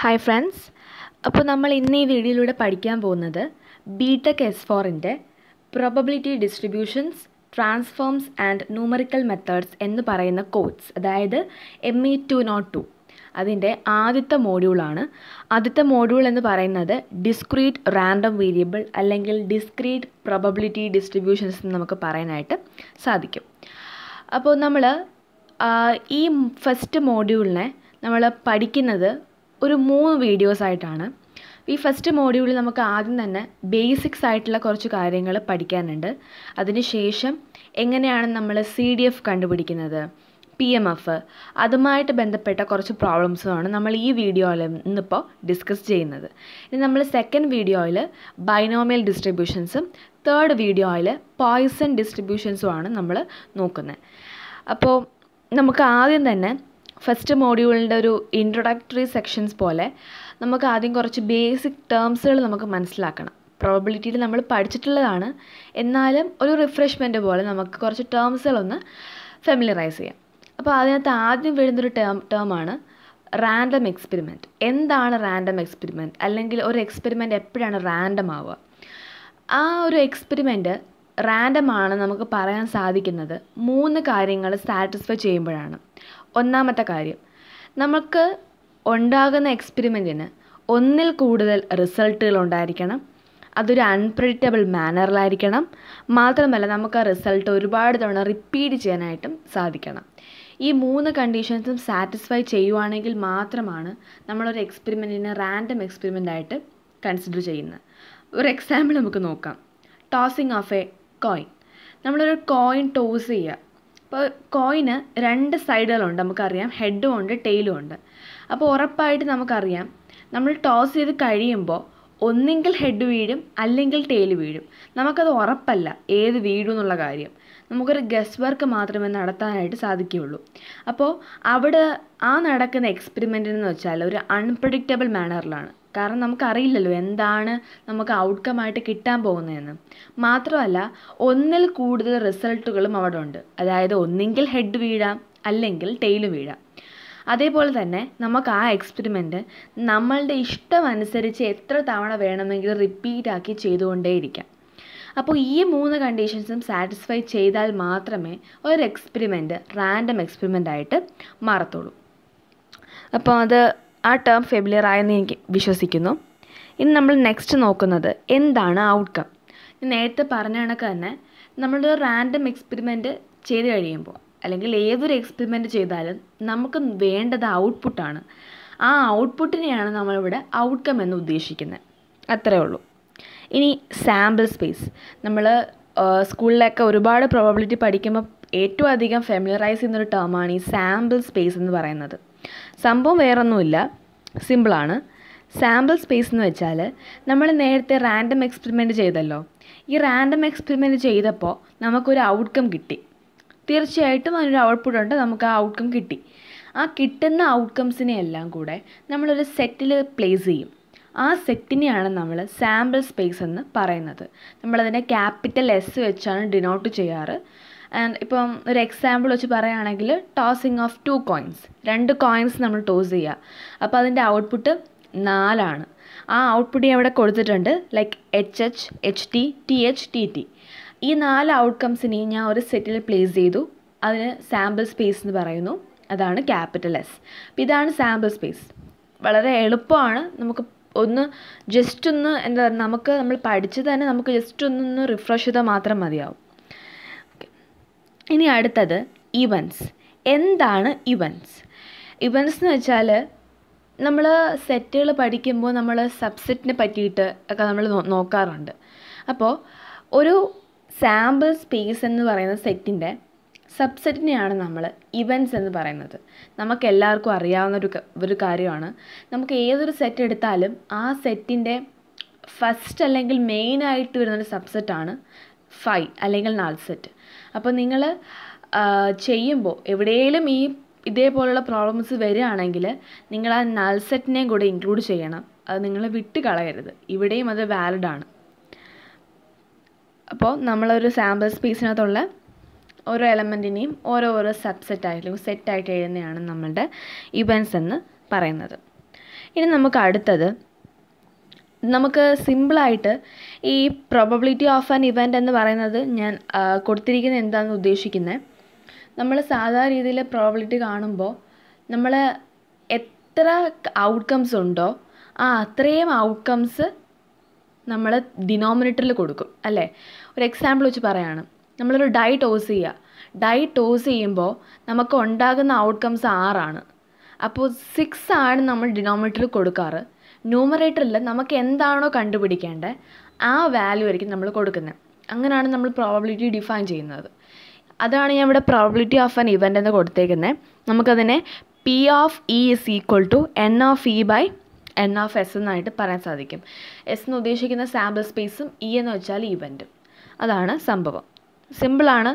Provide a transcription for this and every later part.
Hi friends അപ്പോൾ നമ്മൾ ഇന്ന് ഈ വീഡിയോയിലൂടെ പഠിക്കാൻ പോകുന്നത് ബി ടെക് എസ് ഫോറിന്റെ probability distributions transforms and numerical methods എന്ന് പറയുന്ന കോഴ്സ് അതായത് M E two naught two അതിന്റെ ആദ്യത്തെ മോഡ്യൂളാണ് ആദ്യത്തെ മോഡ്യൂൾ എന്ന് പറയുന്നത് ഡിസ്ക്രീറ്റ് റാൻഡം വേരിയബിൾ അല്ലെങ്കിൽ ഡിസ്ക്രീറ്റ് പ്രൊബബിലിറ്റി ഡിസ്ട്രിബ്യൂഷൻസ് എന്ന് നമുക്ക് പറയാനായിട്ട് സാധിക്കും. അപ്പോൾ നമ്മൾ ഈ ഫസ്റ്റ് മോഡ്യൂളിനെ നമ്മൾ പഠിക്കുന്നത് ഒരു മൂന്ന് വീഡിയോസ് ആയിട്ടാണ്. ഈ ഫസ്റ്റ് മോഡ്യൂളിൽ നമുക്ക് ആദ്യം തന്നെ ബേസിക്സ് ആയിട്ടുള്ള കുറച്ച് കാര്യങ്ങൾ പഠിക്കാനുണ്ട്. അതിനുശേഷം എങ്ങനെയാണ് നമ്മൾ സി ഡി എഫ് കണ്ടുപിടിക്കുന്നത് പി എം എഫ് അതുമായിട്ട് ബന്ധപ്പെട്ട കുറച്ച് പ്രോബ്ലംസുമാണ് നമ്മൾ ഈ വീഡിയോയിൽ ഇന്നിപ്പോൾ ഡിസ്കസ് ചെയ്യുന്നത്. ഇനി നമ്മൾ സെക്കൻഡ് വീഡിയോയിൽ ബൈനോമിയൽ ഡിസ്ട്രിബ്യൂഷൻസും തേർഡ് വീഡിയോയിൽ പോയിസൺ ഡിസ്ട്രിബ്യൂഷൻസുമാണ് നമ്മൾ നോക്കുന്നത്. അപ്പോൾ നമുക്ക് ആദ്യം തന്നെ ഫസ്റ്റ് മോഡ്യൂളിന്റെ ഒരു ഇൻട്രൊഡക്ടറി സെക്ഷൻസ് പോലെ നമുക്ക് ആദ്യം കുറച്ച് ബേസിക് ടേംസുകൾ നമുക്ക് മനസ്സിലാക്കണം. പ്രോബിലിറ്റിയിൽ നമ്മൾ പഠിച്ചിട്ടുള്ളതാണ്. എന്നാലും ഒരു റിഫ്രഷ്മെന്റ് പോലെ നമുക്ക് കുറച്ച് ടേംസുകളൊന്ന് ഫെമിലറൈസ് ചെയ്യാം. അപ്പോൾ അതിനകത്ത് ആദ്യം വരുന്നൊരു ടേം ടേമാണ് റാൻഡം എക്സ്പെരിമെന്റ് എന്താണ് റാൻഡം എക്സ്പെരിമെന്റ് അല്ലെങ്കിൽ ഒരു എക്സ്പെരിമെന്റ് എപ്പോഴാണ് റാൻഡം ആവുക? ആ ഒരു എക്സ്പെരിമെന്റ് ആണ് നമുക്ക് പറയാൻ സാധിക്കുന്നത് മൂന്ന് കാര്യങ്ങൾ സാറ്റിസ്ഫൈ ചെയ്യുമ്പോഴാണ്. ഒന്നാമത്തെ കാര്യം. നമുക്ക് ഉണ്ടാകുന്ന എക്സ്പെരിമെന്റിന് ഒന്നിൽ കൂടുതൽ റിസൾട്ടുകൾ ഉണ്ടായിരിക്കണം. അതൊരു അൺപ്രഡിക്റ്റബിൾ മാനറിലായിരിക്കണം മാത്രമല്ല നമുക്ക് ആ റിസൾട്ട് ഒരുപാട് തവണ റിപ്പീറ്റ് ചെയ്യാനായിട്ടും സാധിക്കണം. ഈ മൂന്ന് കണ്ടീഷൻസും സാറ്റിസ്ഫൈ ചെയ്യുവാണെങ്കിൽ മാത്രമാണ് നമ്മളൊരു എക്സ്പെരിമെന്റിനെ റാൻഡം എക്സ്പെരിമെന്റ് ആയിട്ട് കൺസിഡർ ചെയ്യുന്നത്. ഒരു എക്സാമ്പിൾ നമുക്ക് നോക്കാം. ടോസിങ് ഓഫ് എ കോയിൻ നമ്മളൊരു കോയിൻ ടോസ് ചെയ്യുക. അപ്പോൾ കോയിന് രണ്ട് സൈഡുകളുണ്ട് നമുക്കറിയാം. ഹെഡും ഉണ്ട് ടെയിലും ഉണ്ട്. അപ്പോൾ ഉറപ്പായിട്ട് നമുക്കറിയാം നമ്മൾ ടോസ് ചെയ്ത് കഴിയുമ്പോൾ ഒന്നെങ്കിൽ ഹെഡ് വീഴും അല്ലെങ്കിൽ ടെയിൽ വീഴും. നമുക്കത് ഉറപ്പല്ല ഏത് വീഴും എന്നുള്ള കാര്യം. നമുക്കൊരു ഗസ് വർക്ക് മാത്രമേ നടത്താനായിട്ട് സാധിക്കുകയുള്ളൂ. അപ്പോൾ അവിടെ ആ നടക്കുന്ന എക്സ്പെരിമെന്റ് എന്ന് വെച്ചാൽ ഒരു അൺപ്രഡിക്റ്റബിൾ മാനറിലാണ് കാരണം നമുക്കറിയില്ലല്ലോ എന്താണ് നമുക്ക് ഔട്ട്കം കിട്ടാൻ പോകുന്നതെന്ന്. മാത്രമല്ല ഒന്നിൽ കൂടുതൽ റിസൾട്ടുകളും അവിടെ ഉണ്ട് അതായത് ഒന്നെങ്കിൽ ഹെഡ് വീഴാം അല്ലെങ്കിൽ ടെയിൽ വീഴാം. അതേപോലെ തന്നെ നമുക്ക് ആ എക്സ്പെരിമെന്റ് നമ്മളുടെ ഇഷ്ടമനുസരിച്ച് എത്ര തവണ വേണമെങ്കിലും റിപ്പീറ്റ് ആക്കി ചെയ്തുകൊണ്ടേയിരിക്കാം. അപ്പോൾ ഈ മൂന്ന് കണ്ടീഷൻസും സാറ്റിസ്ഫൈ ചെയ്താൽ മാത്രമേ ഒരു എക്സ്പെരിമെന്റ് റാൻഡം എക്സ്പെരിമെന്റ് ആയിട്ട് മാറത്തുള്ളൂ. അപ്പോൾ അത് ആ ടേം ഫെമിലിയർ ആയെന്ന് എനിക്ക് വിശ്വസിക്കുന്നു. ഇനി നമ്മൾ നെക്സ്റ്റ് നോക്കുന്നത് എന്താണ് ഔട്ട്കം നേരത്തെ പറഞ്ഞ കണക്ക് തന്നെ നമ്മൾ റാൻഡം എക്സ്പെരിമെന്റ് ചെയ്ത് കഴിയുമ്പോൾ അല്ലെങ്കിൽ ഏതൊരു എക്സ്പെരിമെന്റ് ചെയ്താലും നമുക്ക് വേണ്ടത് ഔട്ട്പുട്ടാണ് ആ ഔട്ട്പുട്ടിനെയാണ് നമ്മളിവിടെ ഔട്ട്കം എന്ന് ഉദ്ദേശിക്കുന്നത്. അത്രേ ഉള്ളൂ. ഇനി സാമ്പിൾ സ്പേസ് നമ്മൾ സ്കൂളിലൊക്കെ ഒരുപാട് പ്രോബബിലിറ്റി പഠിക്കുമ്പോൾ ഏറ്റവും അധികം ഫെമിലറൈസ് ചെയ്യുന്നൊരു ടേമാണ് ഈ സാമ്പിൾ സ്പേസ് എന്ന് പറയുന്നത്. സംഭവം വേറൊന്നുമില്ല. സിമ്പിളാണ്. സാമ്പിൾ സ്പേസ് എന്ന് വെച്ചാൽ നമ്മൾ നേരത്തെ റാൻഡം എക്സ്പെരിമെന്റ് ചെയ്തല്ലോ. ഈ റാൻഡം എക്സ്പെരിമെന്റ് ചെയ്തപ്പോൾ നമുക്കൊരു ഔട്ട്കം കിട്ടി. തീർച്ചയായിട്ടും അതിനൊരു ഔട്ട്പുട്ട് ഉണ്ട് നമുക്ക് ആ ഔട്ട്കം കിട്ടി. ആ കിട്ടുന്ന ഔട്ട്കംസിനെ എല്ലാം കൂടെ നമ്മളൊരു സെറ്റിൽ പ്ലേസ് ചെയ്യും. ആ സെറ്റിനെയാണ് നമ്മൾ സാമ്പിൾ സ്പേസ് എന്ന് പറയുന്നത്. നമ്മളതിനെ ക്യാപിറ്റൽ എസ് വെച്ചാണ് ഡിനോട്ട് ചെയ്യാറ്. ആൻഡ് ഇപ്പം ഒരു എക്സാമ്പിൾ വെച്ച് പറയുകയാണെങ്കിൽ ടോസിങ് ഓഫ് ടു കോയിൻസ് രണ്ട് കോയിൻസ് നമ്മൾ ടോസ് ചെയ്യുക അപ്പോൾ അതിന്റെ ഔട്ട്പുട്ട് നാലാണ്. ആ ഔട്ട്പുട്ട് അവിടെ കൊടുത്തിട്ടുണ്ട്. Like H H H T T H T T ഈ നാല് ഔട്ട്കംസിനെയും ഞാൻ ഒരു സെറ്റിൽ പ്ലേസ് ചെയ്തു. അതിന് സാമ്പിൾ സ്പേസ് എന്ന് പറയുന്നു. അതാണ് ക്യാപിറ്റൽ എസ് അപ്പോൾ ഇതാണ് സാമ്പിൾ സ്പേസ് വളരെ എളുപ്പമാണ്. നമുക്ക് ഒന്ന് ജസ്റ്റ് ഒന്ന് എന്താ നമുക്ക് നമ്മൾ പഠിച്ചു തന്നെ നമുക്ക് ജസ്റ്റ് ഒന്നൊന്ന് റിഫ്രഷ് ചെയ്താൽ മാത്രം മതിയാവും. ഇനി അടുത്തത് ഇവൻസ് എന്താണ് ഇവൻസ് ഇവൻസ് എന്ന് വെച്ചാൽ നമ്മൾ സെറ്റുകൾ പഠിക്കുമ്പോൾ നമ്മൾ സബ്സെറ്റിനെ പറ്റിയിട്ട് ഒക്കെ നമ്മൾ നോക്കാറുണ്ട്. അപ്പോൾ ഒരു സാമ്പിൾ സ്പേസ് എന്ന് പറയുന്ന സെറ്റിന്റെ സബ്സെറ്റിനെയാണ് നമ്മൾ ഇവൻസ് എന്ന് പറയുന്നത്. നമുക്ക് എല്ലാവർക്കും അറിയാവുന്ന ഒരു ഒരു കാര്യമാണ്. നമുക്ക് ഏതൊരു സെറ്റ് എടുത്താലും ആ സെറ്റിന്റെ ഫസ്റ്റ് അല്ലെങ്കിൽ മെയിനായിട്ട് വരുന്നൊരു സബ്സെറ്റാണ് ഫൈവ് അല്ലെങ്കിൽ നാല് സെറ്റ് അപ്പോൾ നിങ്ങൾ ചെയ്യുമ്പോൾ എവിടെയെങ്കിലും ഈ ഇതേപോലുള്ള പ്രോബ്ലംസ് വരികയാണെങ്കിൽ നിങ്ങൾ ആ നൽസെറ്റിനെയും കൂടെ ഇൻക്ലൂഡ് ചെയ്യണം. അത് നിങ്ങൾ വിട്ട് കളയരുത് ഇവിടെയും അത് വാലിഡാണ് അപ്പോൾ നമ്മളൊരു സാമ്പിൾ സ്പേസിനകത്തുള്ള ഓരോ എലമെന്റിനെയും ഓരോ ഓരോ സബ്സെറ്റായിട്ട് സെറ്റായിട്ട് എഴുതുന്നതാണ് നമ്മളുടെ ഇവൻസ് എന്ന് പറയുന്നത്. ഇനി നമുക്ക് അടുത്തത് നമുക്ക് സിമ്പിളായിട്ട് ഈ പ്രോബബിലിറ്റി ഓഫ് ആൻ ഇവന്റ് എന്ന് പറയുന്നത് ഞാൻ കൊടുത്തിരിക്കുന്ന എന്താണെന്ന് ഉദ്ദേശിക്കുന്നത് നമ്മൾ സാധാരണ രീതിയിൽ പ്രോബബിലിറ്റി കാണുമ്പോൾ നമ്മൾ എത്ര ഔട്ട്കംസ് ഉണ്ടോ ആ അത്രയും ഔട്ട്കംസ് നമ്മൾ ഡിനോമിനേറ്ററിൽ കൊടുക്കും അല്ലേ? ഒരു എക്സാമ്പിൾ വെച്ച് പറയാണ്. നമ്മളൊരു ഡൈ ടോസ് ചെയ്യുക ഡൈ ടോസ് ചെയ്യുമ്പോൾ നമുക്ക് ഉണ്ടാകുന്ന ഔട്ട്കംസ് ആറാണ്. അപ്പോൾ സിക്സ് ആണ് നമ്മൾ ഡിനോമിനേറ്ററിൽ കൊടുക്കാറ്. ന്യൂമറേറ്ററിൽ നമുക്ക് എന്താണോ കണ്ടുപിടിക്കേണ്ടത് ആ വാല്യൂ ആയിരിക്കും നമ്മൾ കൊടുക്കുന്നത് അങ്ങനെയാണ് നമ്മൾ പ്രോബബിലിറ്റി ഡിഫൈൻ ചെയ്യുന്നത്. അതാണ് ഞാൻ ഇവിടെ പ്രോബബിലിറ്റി ഓഫ് ആൻ ഇവന്റ് എന്ന് കൊടുത്തേക്കുന്നത് നമുക്കതിനെ P of E is equal to N of E by N of S എന്നായിട്ട് പറയാൻ സാധിക്കും. എസ് എന്ന് ഉദ്ദേശിക്കുന്ന സാമ്പിൾ സ്പേസും ഇ എന്ന് വെച്ചാൽ ഇവന്റും അതാണ് സംഭവം. സിമ്പിളാണ്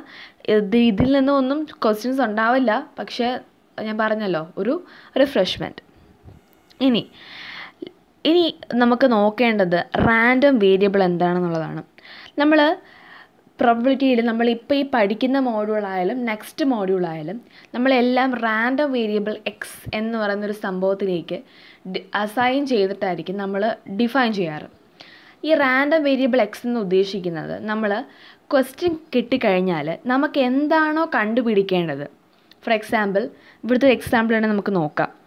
ഇത് ഇതിൽ നിന്നൊന്നും ക്വസ്റ്റ്യൻസ് ഉണ്ടാവില്ല. പക്ഷേ ഞാൻ പറഞ്ഞല്ലോ ഒരു റിഫ്രഷ്മെന്റ് ഇനി ഇനി നമുക്ക് നോക്കേണ്ടത് റാൻഡം വേരിയബിൾ എന്താണെന്നുള്ളതാണ്. നമ്മൾ പ്രോബിലിറ്റിയിൽ നമ്മൾ ഇപ്പോൾ ഈ പഠിക്കുന്ന മോഡ്യൂളായാലും നെക്സ്റ്റ് മോഡ്യൂളായാലും നമ്മളെല്ലാം റാൻഡം വേരിയബിൾ എക്സ് എന്ന് പറയുന്നൊരു സംഭവത്തിലേക്ക് അസൈൻ ചെയ്തിട്ടായിരിക്കും നമ്മൾ ഡിഫൈൻ ചെയ്യാറ്. ഈ റാൻഡം വേരിയബിൾ എക്സ് എന്ന് ഉദ്ദേശിക്കുന്നത് നമ്മൾ ക്വസ്റ്റ്യൻ കിട്ടിക്കഴിഞ്ഞാൽ നമുക്ക് എന്താണോ കണ്ടുപിടിക്കേണ്ടത്. ഫോർ എക്സാമ്പിൾ ഇവിടുത്തെ എക്സാമ്പിൾ തന്നെ നമുക്ക് നോക്കാം.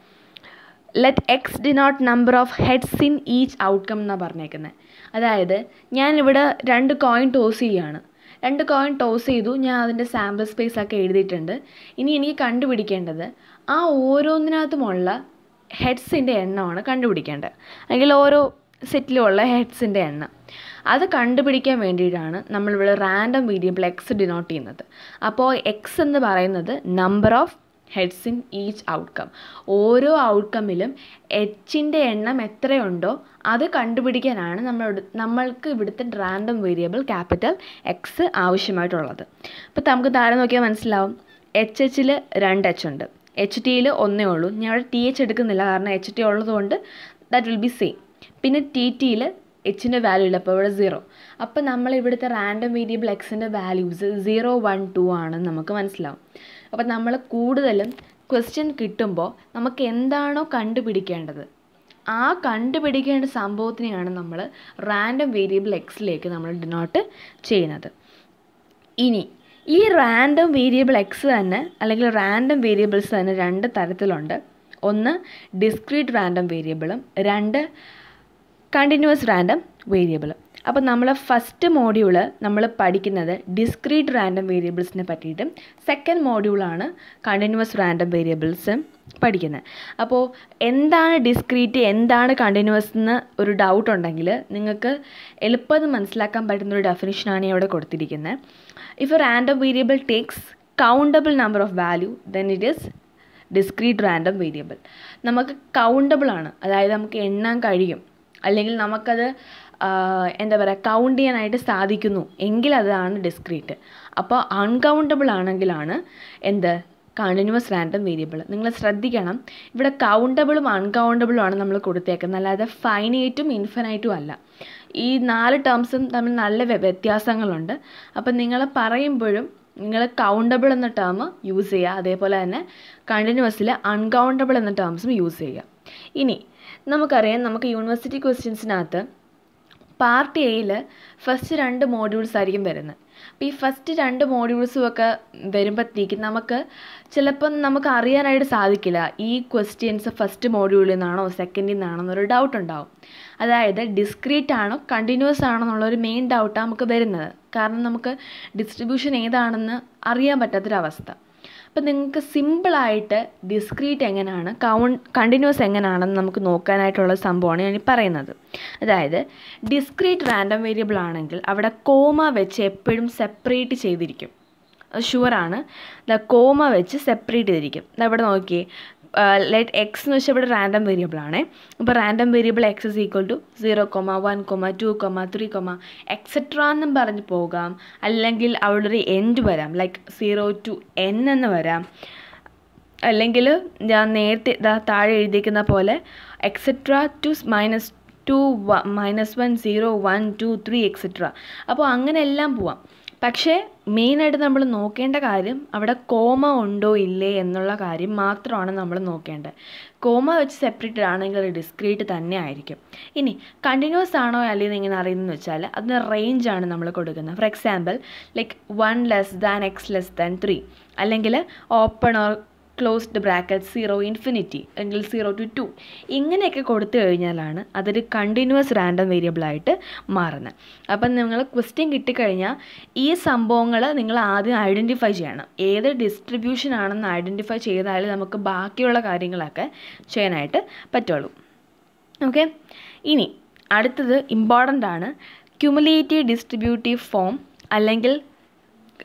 Let X denote number of heads in each outcome എന്നാണ് പറഞ്ഞേക്കുന്നത് അതായത് ഞാനിവിടെ രണ്ട് കോയിൻ ടോസ് ചെയ്യുകയാണ് രണ്ട് കോയിൻ ടോസ് ചെയ്തു ഞാൻ അതിന്റെ സാമ്പിൾ സ്പേസ് ഒക്കെ എഴുതിയിട്ടുണ്ട്. ഇനി എനിക്ക് കണ്ടുപിടിക്കേണ്ടത് ആ ഓരോന്നിനകത്തുമുള്ള ഹെഡ്സിന്റെ എണ്ണമാണ് കണ്ടുപിടിക്കേണ്ടത്. അല്ലെങ്കിൽ ഓരോ സെറ്റിലുമുള്ള ഹെഡ്സിന്റെ എണ്ണം. അത് കണ്ടുപിടിക്കാൻ വേണ്ടിയിട്ടാണ് നമ്മളിവിടെ റാൻഡം വേരിയബിൾ എക്സ് ഡിനോട്ട് ചെയ്യുന്നത്. അപ്പോൾ എക്സ് എന്ന് പറയുന്നത് number of heads in each outcome ഓരോ ഔട്ട്കമ്മിലും എച്ചിന്റെ എണ്ണം എത്രയുണ്ടോ അത് കണ്ടുപിടിക്കാനാണ് നമ്മൾ നമ്മൾക്ക് ഇവിടുത്തെ റാൻഡം വേരിയബിൾ ക്യാപിറ്റൽ എക്സ് ആവശ്യമായിട്ടുള്ളത്. അപ്പോൾ നമുക്ക് താഴെ നോക്കിയാൽ മനസ്സിലാവും. എച്ച് എച്ചിൽ രണ്ട് എച്ച് ഉണ്ട്. എച്ച് ടിയിൽ ഒന്നേ ഉള്ളൂ. ഞാൻ അവിടെ ടി എച്ച് എടുക്കുന്നില്ല. കാരണം എച്ച് ടി ഉള്ളതുകൊണ്ട് ദാറ്റ് വിൽ ബി സെയിം പിന്നെ ടി ടിയിൽ എച്ചിന്റെ വാല്യൂ ഇല്ല. അപ്പോൾ ഇവിടെ സീറോ അപ്പോൾ നമ്മൾ ഇവിടുത്തെ റാൻഡം വേരിയബിൾ എക്സിന്റെ വാല്യൂസ് സീറോ വൺ ടു ആണെന്ന് നമുക്ക് മനസ്സിലാവും. അപ്പോൾ നമ്മൾ കൂടുതലും ക്വസ്റ്റ്യൻ കിട്ടുമ്പോൾ നമുക്ക് എന്താണോ കണ്ടുപിടിക്കേണ്ടത്. ആ കണ്ടുപിടിക്കേണ്ട സംഭവത്തിനെയാണ് നമ്മൾ റാൻഡം വേരിയബിൾ എക്സിലേക്ക് നമ്മൾ ഡിനോട്ട് ചെയ്യുന്നത്. ഇനി ഈ റാൻഡം വേരിയബിൾ എക്സ് തന്നെ അല്ലെങ്കിൽ റാൻഡം വേരിയബിൾസ് തന്നെ രണ്ട് തരത്തിലുണ്ട്. ഒന്ന് ഡിസ്ക്രീറ്റ് റാൻഡം വേരിയബിളും രണ്ട് കണ്ടിന്യൂസ് റാൻഡം വേരിയബിളും അപ്പോൾ നമ്മൾ ഫസ്റ്റ് മോഡ്യൂൾ നമ്മൾ പഠിക്കുന്നത് ഡിസ്ക്രീറ്റ് റാൻഡം വേരിയബിൾസിനെ പറ്റിയിട്ടും. സെക്കൻഡ് മോഡ്യൂളാണ് കണ്ടിന്യൂസ് റാൻഡം വേരിയബിൾസ് പഠിക്കുന്നത്. അപ്പോൾ എന്താണ് ഡിസ്ക്രീറ്റ് എന്താണ് കണ്ടിന്യൂസ് എന്ന് ഒരു ഡൗട്ട് ഉണ്ടെങ്കിൽ നിങ്ങൾക്ക് എളുപ്പത്തിൽ മനസ്സിലാക്കാൻ പറ്റുന്ന ഒരു ഡെഫിനിഷനാണ് ഇവിടെ കൊടുത്തിരിക്കുന്നത് if a random variable takes countable number of value then it is discrete random variable നമുക്ക് കൗണ്ടബിൾ ആണ്. അതായത് നമുക്ക് എണ്ണാൻ കഴിയും. അല്ലെങ്കിൽ നമുക്കത് എന്താ പറയുക കൗണ്ട് ചെയ്യാനായിട്ട് സാധിക്കുന്നു. എങ്കിൽ അതാണ് ഡിസ്ക്രീറ്റ് അപ്പോൾ അൺകൗണ്ടബിൾ ആണെങ്കിലാണ് എന്ത്? കണ്ടിന്യൂസ് റാൻഡം വേരിയബിൾ നിങ്ങൾ ശ്രദ്ധിക്കണം. ഇവിടെ കൗണ്ടബിളും അൺകൗണ്ടബിളും ആണ് നമ്മൾ കൊടുത്തേക്കുന്നത്. അല്ലാതെ ഫൈനൈറ്റും ഇൻഫനൈറ്റും അല്ല. ഈ നാല് ടേംസും തമ്മിൽ നല്ല വ്യ- വ്യത്യാസങ്ങളുണ്ട്. അപ്പം നിങ്ങൾ പറയുമ്പോഴും നിങ്ങൾ കൗണ്ടബിൾ എന്ന ടേം യൂസ് ചെയ്യുക. അതേപോലെ തന്നെ കണ്ടിന്യൂസിൽ അൺകൗണ്ടബിൾ എന്ന ടേംസും യൂസ് ചെയ്യുക. ഇനി നമുക്കറിയാം നമുക്ക് യൂണിവേഴ്സിറ്റി ക്വസ്റ്റ്യൻസിനകത്ത് പാർട്ട് എയിൽ ഫസ്റ്റ് രണ്ട് മോഡ്യൂൾസ് ആയിരിക്കും വരുന്നത്. അപ്പോൾ ഈ ഫസ്റ്റ് രണ്ട് മോഡ്യൂൾസും ഒക്കെ വരുമ്പോഴത്തേക്കും നമുക്ക് ചിലപ്പം നമുക്ക് അറിയാനായിട്ട് സാധിക്കില്ല. ഈ ക്വസ്റ്റ്യൻസ് ഫസ്റ്റ് മോഡ്യൂളിൽ നിന്നാണോ സെക്കൻഡിൽ നിന്നാണോ എന്നൊരു ഡൗട്ട് ഉണ്ടാവും. അതായത് ഡിസ്ക്രീറ്റ് ആണോ കണ്ടിന്യൂസ് ആണോ എന്നുള്ളൊരു മെയിൻ ഡൗട്ടാണ് നമുക്ക് വരുന്നത്. കാരണം നമുക്ക് ഡിസ്ട്രിബ്യൂഷൻ ഏതാണെന്ന് അറിയാൻ പറ്റാത്തൊരവസ്ഥ. അപ്പം നിങ്ങൾക്ക് സിമ്പിളായിട്ട് ഡിസ്ക്രീറ്റ് എങ്ങനെയാണ് കൗൺ കണ്ടിന്യൂസ് എങ്ങനെയാണെന്ന് നമുക്ക് നോക്കാനായിട്ടുള്ള സംഭവമാണ് ഞാൻ പറയുന്നത്. അതായത് ഡിസ്ക്രീറ്റ് റാൻഡം വേരിയബിൾ ആണെങ്കിൽ അവിടെ കോമ വെച്ച് എപ്പോഴും സെപ്പറേറ്റ് ചെയ്തിരിക്കും. അത് ഷുവറാണ് കോമ വെച്ച് സെപ്പറേറ്റ് ചെയ്തിരിക്കും. ഇവിടെ നോക്കിയേ ലെറ്റ് എക്സ് എന്ന് വെച്ചാൽ ഇവിടെ റാൻഡം വേരിയബിൾ ആണേ. അപ്പോൾ random variable X is equal to zero comma one comma two comma three comma etcetera എന്നും പറഞ്ഞ് പോകാം. അല്ലെങ്കിൽ അവിടെ ഒരു എൻഡ് വരാം. ലൈക്ക് സീറോ ടു എൻ എന്ന് വരാം. അല്ലെങ്കിൽ ഞാൻ നേരത്തെ താഴെ എഴുതിയിരിക്കുന്ന പോലെ etcetera to minus two minus one zero one two three etcetera അപ്പോൾ അങ്ങനെ എല്ലാം പോവാം. പക്ഷേ മെയിനായിട്ട് നമ്മൾ നോക്കേണ്ട കാര്യം അവിടെ കോമ ഉണ്ടോ ഇല്ലേ എന്നുള്ള കാര്യം മാത്രമാണ് നമ്മൾ നോക്കേണ്ടത്. കോമ വെച്ച് സെപ്പറേറ്റഡ് ആണെങ്കിൽ ഡിസ്ക്രീറ്റ് തന്നെ ആയിരിക്കും. ഇനി കണ്ടിന്യൂസ് ആണോ അല്ലെങ്കിൽ ഇങ്ങനെ അറിയുന്നതെന്ന് വെച്ചാൽ അതിന് റേഞ്ചാണ് നമ്മൾ കൊടുക്കുന്നത്. For example like one less than X less than three അല്ലെങ്കിൽ open or closed bracket zero infinity അല്ലെങ്കിൽ സീറോ ടു ടു ഇങ്ങനെയൊക്കെ കൊടുത്തു കഴിഞ്ഞാലാണ് അതൊരു കണ്ടിന്യൂസ് റാൻഡം വേരിയബിളായിട്ട് മാറുന്നത്. അപ്പം നിങ്ങൾ ക്വസ്റ്റ്യൻ കിട്ടിക്കഴിഞ്ഞാൽ ഈ സംഭവങ്ങൾ നിങ്ങൾ ആദ്യം ഐഡന്റിഫൈ ചെയ്യണം. ഏത് ഡിസ്ട്രിബ്യൂഷൻ ആണെന്ന് ഐഡന്റിഫൈ ചെയ്താലേ നമുക്ക് ബാക്കിയുള്ള കാര്യങ്ങളൊക്കെ ചെയ്യാനായിട്ട് പറ്റുള്ളൂ. ഓക്കെ ഇനി അടുത്തത് ഇമ്പോർട്ടന്റ് ആണ്. ക്യുമുലേറ്റീവ് ഡിസ്ട്രിബ്യൂട്ടീവ് ഫോം അല്ലെങ്കിൽ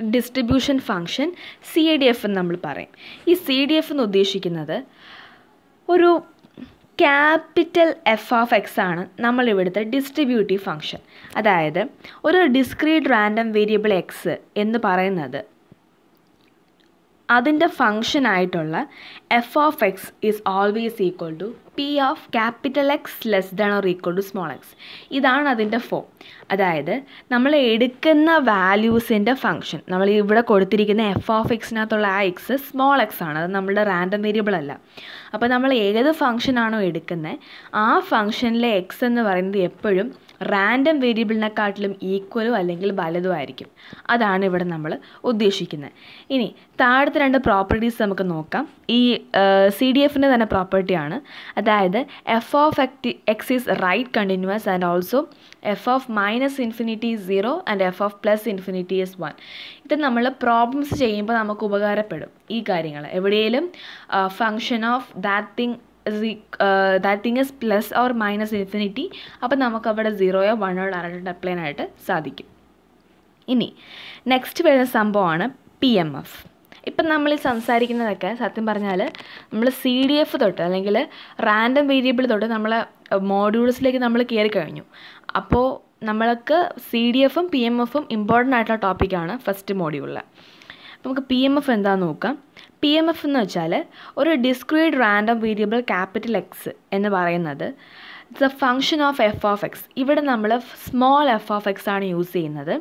distribution function C A D F എന്ന് നമ്മൾ പറയും. ഈ സി ഡി എഫ് എന്ന് ഉദ്ദേശിക്കുന്നത് ഒരു ക്യാപിറ്റൽ എഫ് ഓഫ് എക്സ് ആണ് നമ്മൾ ഇവിടുത്തെ ഡിസ്ട്രിബ്യൂട്ടീവ് ഫങ്ഷൻ അതായത് ഒരു ഡിസ്ക്രീറ്റ് റാൻഡം വേരിയബിൾ എക്സ് എന്ന് പറയുന്നത് അതിന്റെ ഫങ്ഷൻ ആയിട്ടുള്ള F of X is always equal to P of capital X less than or equal to small X ഇതാണ് അതിന്റെ ഫോം അതായത് നമ്മൾ എടുക്കുന്ന വാല്യൂസിന്റെ ഫങ്ഷൻ നമ്മൾ ഇവിടെ കൊടുത്തിരിക്കുന്ന എഫ് ഓഫ് എക്സിനകത്തുള്ള ആ എക്സ് സ്മോൾ എക്സ് ആണ്. അത് നമ്മുടെ റാൻഡം വേരിയബിൾ അല്ല. അപ്പോൾ നമ്മൾ ഏത് ഫങ്ഷനാണോ എടുക്കുന്നത് ആ ഫങ്ഷനിലെ എക്സ് എന്ന് പറയുന്നത് എപ്പോഴും റാൻഡം വേരിയബിളിനെക്കാട്ടിലും ഈക്വലോ അല്ലെങ്കിൽ വലതോ ആയിരിക്കും. അതാണ് ഇവിടെ നമ്മൾ ഉദ്ദേശിക്കുന്നത്. ഇനി താഴത്തെ രണ്ട് പ്രോപ്പർട്ടീസ് നമുക്ക് നോക്കാം. ഈ സി ഡി എഫിന്റെ തന്നെ പ്രോപ്പർട്ടിയാണ് അതായത് F of എക്ടി X is right continuous and also F of minus infinity is zero and F of plus infinity is one ഇത് നമ്മൾ പ്രോബ്ലംസ് ചെയ്യുമ്പോൾ നമുക്ക് ഉപകാരപ്പെടും ഈ കാര്യങ്ങൾ. എവിടെയെങ്കിലും function of that thing that thing is plus or minus infinity അപ്പോൾ നമുക്ക് അവിടെ സീറോയോ വണ്ണോ ഡയറക്റ്റ് ആയിട്ട് സാധിക്കും. ഇനി നെക്സ്റ്റ് വരുന്ന സംഭവമാണ് പി എം എഫ് ഇപ്പം നമ്മൾ സംസാരിക്കുന്നതൊക്കെ സത്യം പറഞ്ഞാൽ നമ്മൾ സി ഡി എഫ് തൊട്ട് അല്ലെങ്കിൽ റാൻഡം വേരിയബിൾ തൊട്ട് നമ്മൾ മോഡ്യൂൾസിലേക്ക് നമ്മൾ കയറി കഴിഞ്ഞു. അപ്പോൾ നമ്മൾക്ക് സി ഡി എഫും പി എം എഫും ഇമ്പോർട്ടന്റ് ആയിട്ടുള്ള ടോപ്പിക്കാണ് ഫസ്റ്റ് മോഡ്യൂളിൽ നമുക്ക് പി എം എഫ് എന്താണെന്ന് നോക്കാം. പി എം എഫ് എന്ന് വെച്ചാൽ ഒരു discrete random variable capital X എന്ന് പറയുന്നത് it's a function of F of X ഇവിടെ നമ്മൾ സ്മോൾ എഫ് ഓഫ് എക്സ് ആണ് യൂസ് ചെയ്യുന്നത്.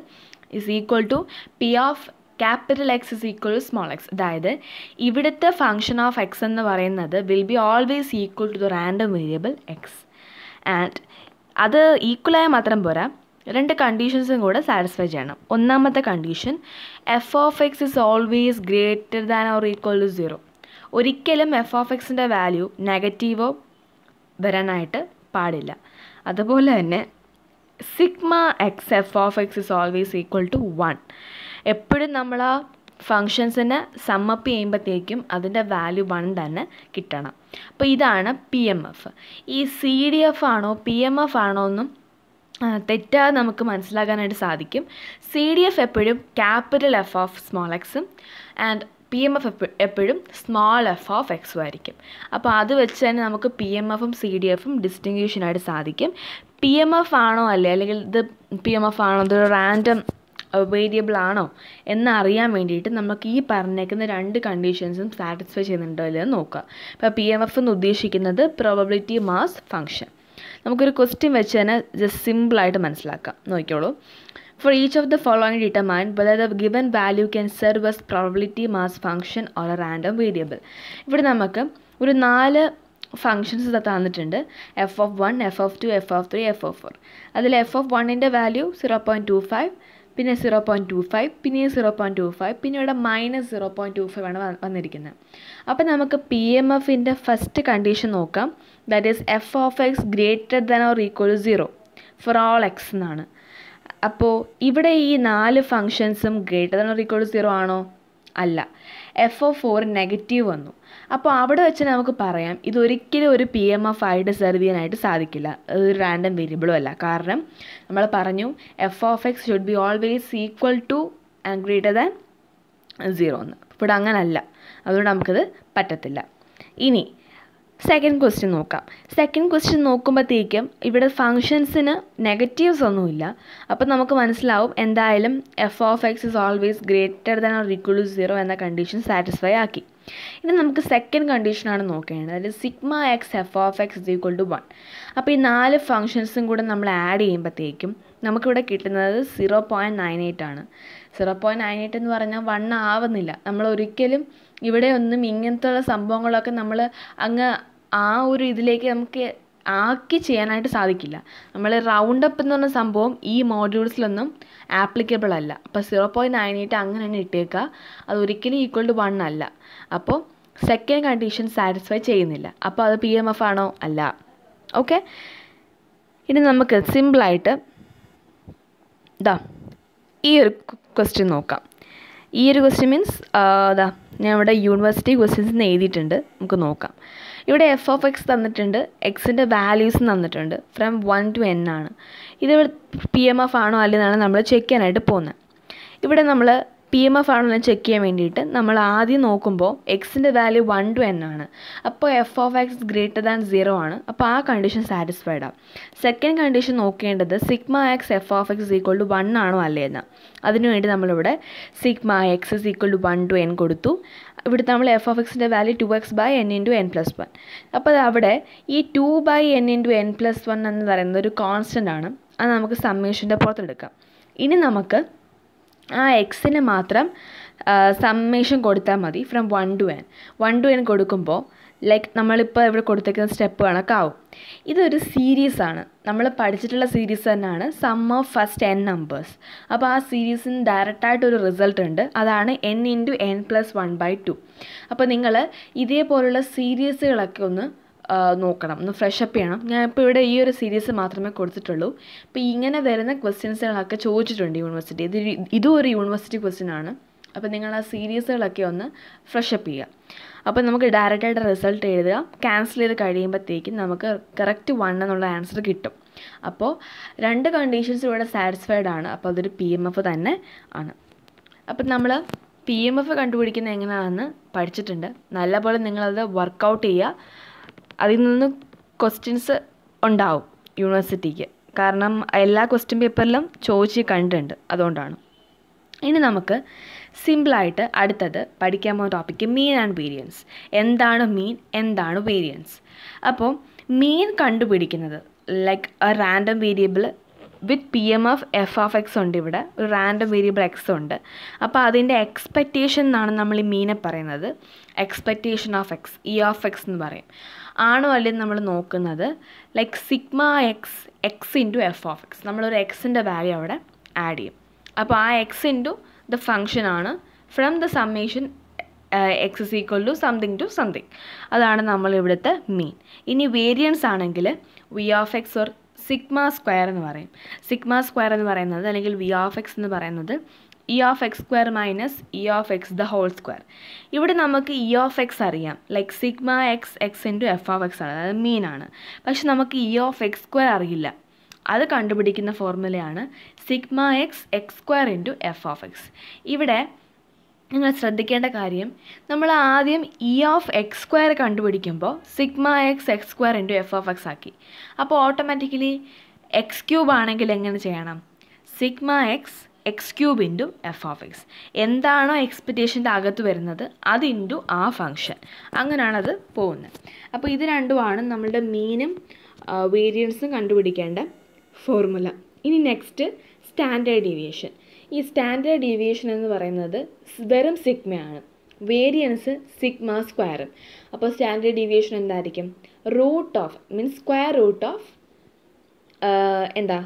Is equal to P of capital X is equal to small X അതായത് ഇവിടുത്തെ ഫങ്ഷൻ ഓഫ് എക്സ് എന്ന് പറയുന്നത് will be always equal to the random variable X and അത് ഈക്വലായ മാത്രം പോരാ. രണ്ട് കണ്ടീഷൻസും കൂടെ സാറ്റിസ്ഫൈ ചെയ്യണം. ഒന്നാമത്തെ condition F of X is always greater than or equal to zero ഒരിക്കലും എഫ് ഓഫ് എക്സിന്റെ വാല്യൂ നെഗറ്റീവോ വരാനായിട്ട് പാടില്ല. അതുപോലെ തന്നെ sigma X F of X is always equal to one എപ്പോഴും നമ്മൾ ആ ഫങ്ഷൻസിനെ സമ്മപ്പ് ചെയ്യുമ്പോഴത്തേക്കും അതിന്റെ വാല്യൂ വൺ തന്നെ കിട്ടണം. അപ്പോൾ ഇതാണ് പി എം എഫ് ഈ സി ഡി എഫ് ആണോ പി എം എഫ് ആണോ എന്നും തെറ്റാതെ നമുക്ക് മനസ്സിലാക്കാനായിട്ട് സാധിക്കും. സി ഡി എഫ് എപ്പോഴും ക്യാപിറ്റൽ എഫ് ഓഫ് സ്മോൾ എക്സും ആൻഡ് പി എം എഫ് എപ്പോഴും സ്മോൾ എഫ് ഓഫ് എക്സും ആയിരിക്കും. അപ്പോൾ അത് വെച്ച് തന്നെ നമുക്ക് പി എം എഫും സി ഡി എഫും ഡിസ്റ്റിങ്ഷനായിട്ട് സാധിക്കും. പി എം എഫ് ആണോ അല്ലേ അല്ലെങ്കിൽ ഇത് പി എം എഫ് ആണോ ഇതൊരു റാൻഡം വേരിയബിൾ ആണോ എന്നറിയാൻ വേണ്ടിയിട്ട് നമുക്ക് ഈ പറഞ്ഞേക്കുന്ന രണ്ട് കണ്ടീഷൻസും സാറ്റിസ്ഫൈ ചെയ്യുന്നുണ്ടോ ഇല്ലെന്ന് നോക്കുക ഇപ്പോൾ പി എം എഫ് എന്ന് ഉദ്ദേശിക്കുന്നത് പ്രോബബിലിറ്റി മാസ് ഫംഗ്ഷൻ നമുക്കൊരു ക്വസ്റ്റ്യൻ വെച്ച് തന്നെ ജസ്റ്റ് സിമ്പിളായിട്ട് മനസ്സിലാക്കാം. നോക്കിയോളൂ for each of the following determine whether the given value can serve as probability mass function or a random variable ഇവിടെ നമുക്ക് ഒരു നാല് ഫങ്ഷൻസ് തന്നിട്ടുണ്ട്. F of one F of two F of three F of four അതിൽ F of വണ്ണിന്റെ value zero point two five പിന്നെ zero point two five പിന്നെ zero point two five പിന്നെ ഇവിടെ minus zero point two five ആണ് വന്നിരിക്കുന്നത്. അപ്പോൾ നമുക്ക് പി എം എഫിന്റെ ഫസ്റ്റ് കണ്ടീഷൻ നോക്കാം. That is F of X greater than or equal to zero for all X എന്നാണ്. അപ്പോൾ ഇവിടെ ഈ നാല് ഫങ്ഷൻസും greater than or equal to zero ആണോ? അല്ല. എഫ് ഒ ഫോർ നെഗറ്റീവ് വന്നു. അപ്പോൾ അവിടെ വെച്ച് നമുക്ക് പറയാം ഇതൊരിക്കലും ഒരു പി എം എഫ് ആയിട്ട് സെർവ് ചെയ്യാനായിട്ട് സാധിക്കില്ല. ഒരു റാൻഡം വേരിയബിളും അല്ല. കാരണം നമ്മൾ പറഞ്ഞു F of X should be always equal to and greater than zero എന്ന്. ഇവിടെ അങ്ങനല്ല. അതുകൊണ്ട് നമുക്കത് പറ്റത്തില്ല. ഇനി സെക്കൻഡ് ക്വസ്റ്റ്യൻ നോക്കാം. സെക്കൻഡ് ക്വസ്റ്റ്യൻ നോക്കുമ്പോഴത്തേക്കും ഇവിടെ ഫങ്ഷൻസിന് നെഗറ്റീവ്സ് ഒന്നുമില്ല. അപ്പോൾ നമുക്ക് മനസ്സിലാവും എന്തായാലും F of X is always greater than or equal to zero എന്ന കണ്ടീഷൻ സാറ്റിസ്ഫൈ ആക്കി. ഇനി നമുക്ക് സെക്കൻഡ് കണ്ടീഷനാണ് നോക്കേണ്ടത്. അതായത് sigma X F of X is equal to one അപ്പോൾ ഈ നാല് ഫങ്ഷൻസും കൂടെ നമ്മൾ ആഡ് ചെയ്യുമ്പോഴത്തേക്കും നമുക്കിവിടെ കിട്ടുന്നത് സീറോ പോയിന്റ് നയൻ എയ്റ്റ് ആണ്. സീറോ പോയിന്റ് നയൻ എയ്റ്റ് എന്ന് പറഞ്ഞാൽ വൺ ആവുന്നില്ല. നമ്മൾ ഒരിക്കലും ഇവിടെ ഒന്നും ഇങ്ങനത്തെ സംഭവങ്ങളൊക്കെ നമ്മൾ അങ്ങ് ആ ഒരു ഇതിലേക്ക് നമുക്ക് ആക്കി ചെയ്യാനായിട്ട് സാധിക്കില്ല. നമ്മൾ റൗണ്ട് അപ്പ് എന്ന് പറഞ്ഞ സംഭവം ഈ മോഡ്യൂൾസിലൊന്നും ആപ്ലിക്കബിൾ അല്ല. അപ്പോൾ സീറോ പോയിന്റ് നയൻ എയ്റ്റ് അങ്ങനെ തന്നെ ഇട്ടേക്കുക അത് ഒരിക്കലും ഈക്വൽ ടു വൺ അല്ല. അപ്പോൾ സെക്കൻഡ് കണ്ടീഷൻ സാറ്റിസ്ഫൈ ചെയ്യുന്നില്ല. അപ്പോൾ അത് പി എം എഫ് ആണോ? അല്ല. ഓക്കെ ഇനി നമുക്ക് സിമ്പിളായിട്ട് ഇതാ ഈ ഒരു ക്വസ്റ്റ്യൻ നോക്കാം. ഈ ഒരു ക്വസ്റ്റ്യൻ മീൻസ് അതാ ഞാൻ ഇവിടെ യൂണിവേഴ്സിറ്റി ക്വസ്റ്റ്യൻസ് എഴുതിയിട്ടുണ്ട്. നമുക്ക് നോക്കാം. ഇവിടെ എഫ് ഓഫ് എക്സ് തന്നിട്ടുണ്ട് എക്സിന്റെ വാല്യൂസ് തന്നിട്ടുണ്ട് ഫ്രം വൺ ടു എൻ ആണ്. ഇത് പി എം എഫ് ആണോ അല്ലെന്നാണ് നമ്മൾ ചെക്ക് ചെയ്യാനായിട്ട് പോകുന്നത്. ഇവിടെ നമ്മൾ പി എം എഫ് ആണോ ചെക്ക് ചെയ്യാൻ വേണ്ടിയിട്ട് നമ്മൾ ആദ്യം നോക്കുമ്പോൾ എക്സിന്റെ വാല്യൂ വൺ ടു എൻ ആണ്. അപ്പോൾ F of X greater than zero ആണ്. അപ്പോൾ ആ കണ്ടീഷൻ സാറ്റിസ്ഫൈഡ് ആണ് സെക്കൻഡ് കണ്ടീഷൻ നോക്കേണ്ടത് sigma X F of X equal to one ആണോ അല്ലേ എന്ന് അതിനുവേണ്ടി നമ്മളിവിടെ sigma X equal to one to N കൊടുത്തു. ഇവിടുത്തെ നമ്മൾ എഫ് ഓഫ് എക്സിന്റെ value two X by N into N plus one അപ്പോൾ അവിടെ ഈ two by N into N plus one എന്ന് പറയുന്നത് ഒരു കോൺസ്റ്റന്റ് ആണ്. അത് നമുക്ക് സമ്മേഷന്റെ പുറത്തെടുക്കാം ഇനി നമുക്ക് ആ എക്സിന് മാത്രം സമ്മേഷൻ കൊടുത്താൽ മതി from one to N one to N കൊടുക്കുമ്പോൾ ലൈക്ക് നമ്മളിപ്പോൾ ഇവിടെ കൊടുത്തേക്കുന്ന സ്റ്റെപ്പ് കണക്കാവും. ഇതൊരു സീരീസ് ആണ്. നമ്മൾ പഠിച്ചിട്ടുള്ള സീരീസ് തന്നെയാണ് sum of first N numbers അപ്പോൾ ആ സീരീസിന് ഡയറക്റ്റായിട്ടൊരു റിസൾട്ട് ഉണ്ട്. അതാണ് N into N plus one by two അപ്പോൾ നിങ്ങൾ ഇതേപോലുള്ള സീരീസുകളൊക്കെ ഒന്ന് നോക്കണം. ഒന്ന് ഫ്രഷപ്പ് ചെയ്യണം. ഞാൻ ഇപ്പോൾ ഇവിടെ ഈ ഒരു സീരീസ് മാത്രമേ കൊടുത്തിട്ടുള്ളൂ. അപ്പോൾ ഇങ്ങനെ വരുന്ന ക്വസ്റ്റ്യൻസുകളൊക്കെ ചോദിച്ചിട്ടുണ്ട് യൂണിവേഴ്സിറ്റി ഇത് ഇതും ഒരു യൂണിവേഴ്സിറ്റി ക്വസ്റ്റ്യൻ ആണ്. അപ്പോൾ നിങ്ങൾ ആ സീരീസുകളൊക്കെ ഒന്ന് ഫ്രഷപ്പ് ചെയ്യുക. അപ്പോൾ നമുക്ക് ഡയറക്റ്റായിട്ട് റിസൾട്ട് എഴുതുക. ക്യാൻസൽ ചെയ്ത് കഴിയുമ്പോഴത്തേക്കും നമുക്ക് കറക്റ്റ് വൺ എന്നുള്ള ആൻസർ കിട്ടും. അപ്പോൾ രണ്ട് കണ്ടീഷൻസും ഇവിടെ സാറ്റിസ്ഫൈഡ് ആണ്. അപ്പോൾ അതൊരു പി എം എഫ് തന്നെ ആണ്. അപ്പം നമ്മൾ പി എം എഫ് കണ്ടുപിടിക്കുന്നത് എങ്ങനെയാണെന്ന് പഠിച്ചിട്ടുണ്ട്. നല്ലപോലെ നിങ്ങളത് വർക്കൗട്ട് ചെയ്യുക. അതിൽ നിന്ന് ക്വസ്റ്റ്യൻസ് ഉണ്ടാവും യൂണിവേഴ്സിറ്റിക്ക് കാരണം എല്ലാ ക്വസ്റ്റ്യൻ പേപ്പറിലും ചോദിച്ച് കണ്ടിട്ടുണ്ട്. അതുകൊണ്ടാണ്. ഇനി നമുക്ക് സിമ്പിളായിട്ട് അടുത്തത് പഠിക്കാൻ പോകുന്ന ടോപ്പിക്ക് മീൻ ആൻഡ് വേരിയൻസ് എന്താണ് മീൻ എന്താണ് വേരിയൻസ് അപ്പോൾ മീൻ കണ്ടുപിടിക്കുന്നത് like a random variable with P M F F of X ഉണ്ട് ഇവിടെ. ഒരു റാൻഡം വേരിയബിൾ എക്സ് ഉണ്ട്. അപ്പോൾ അതിന്റെ എക്സ്പെക്റ്റേഷൻ എന്നാണ് നമ്മൾ ഈ മീനെ പറയുന്നത്. Expectation of X E of X എന്ന് പറയും. ആണോ അല്ലെങ്കിൽ നമ്മൾ നോക്കുന്നത്? Like sigma X X into F of X നമ്മളൊരു എക്സിന്റെ വാല്യൂ അവിടെ ആഡ് ചെയ്യും. അപ്പോൾ ആ എക്സ് ഇന്റു ദ ഫങ്ഷൻ ആണ്. From the summation X is equal to something to something അതാണ് നമ്മൾ ഇവിടുത്തെ മീൻ ഇനി വേരിയൻസ് ആണെങ്കിൽ V of X or sigma square എന്ന് പറയും. സിഗ്മ സ്ക്വയർ എന്ന് പറയുന്നത് അല്ലെങ്കിൽ വി ഓഫ് എക്സ് എന്ന് പറയുന്നത് E of X square minus E of X the whole square ഇവിടെ നമുക്ക് ഇ ഓഫ് എക്സ് അറിയാം. Like sigma X X into F of X ആണ്. അതായത് മീൻ ആണ്. പക്ഷെ നമുക്ക് ഇ ഓഫ് എക്സ് സ്ക്വയർ അറിയില്ല. അത് കണ്ടുപിടിക്കുന്ന ഫോർമുലയാണ് sigma X X square into F of X ഇവിടെ നിങ്ങൾ ശ്രദ്ധിക്കേണ്ട കാര്യം നമ്മൾ ആദ്യം E of X square കണ്ടുപിടിക്കുമ്പോൾ sigma X X square into F of X ആക്കി. അപ്പോൾ ഓട്ടോമാറ്റിക്കലി എക്സ് ക്യൂബ് ആണെങ്കിൽ എങ്ങനെ ചെയ്യണം? Sigma X X cube into F of X എന്താണോ എക്സ്പെക്റ്റേഷന്റെ അകത്ത് വരുന്നത് അത് ഇന്റു ആ ഫങ്ഷൻ അങ്ങനെയാണത് പോകുന്നത്. അപ്പോൾ ഇത് രണ്ടുമാണ് നമ്മളുടെ മീനും വേരിയൻസും കണ്ടുപിടിക്കേണ്ട ഫോർമുല. ഇനി നെക്സ്റ്റ് സ്റ്റാൻഡേർഡ് ഡീവിയേഷൻ ഈ സ്റ്റാൻഡേർഡ് ഡീവിയേഷൻ എന്ന് പറയുന്നത് വെറും സിഗ്മയാണ് വേരിയൻസ് സിഗ്മ സ്ക്വയറും അപ്പോൾ സ്റ്റാൻഡേർഡ് ഡീവിയേഷൻ എന്തായിരിക്കും? Root of means square root of എന്താ?